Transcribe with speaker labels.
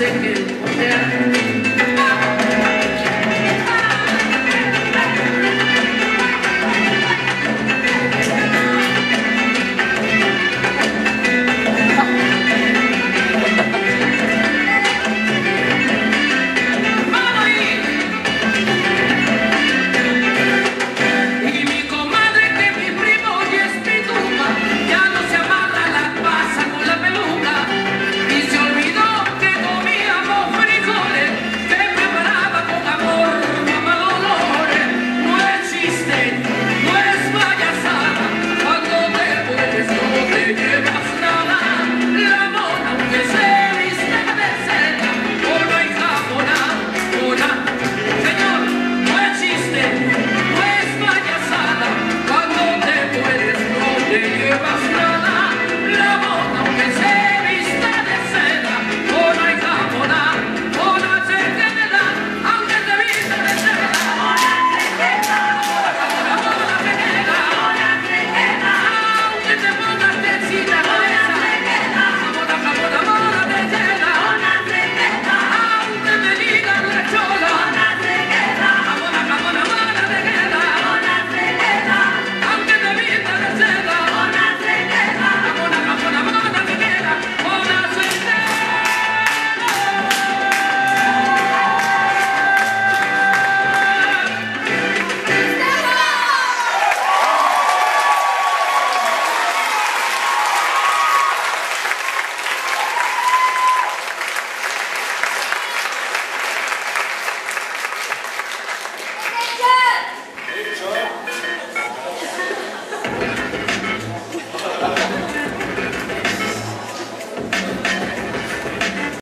Speaker 1: singing.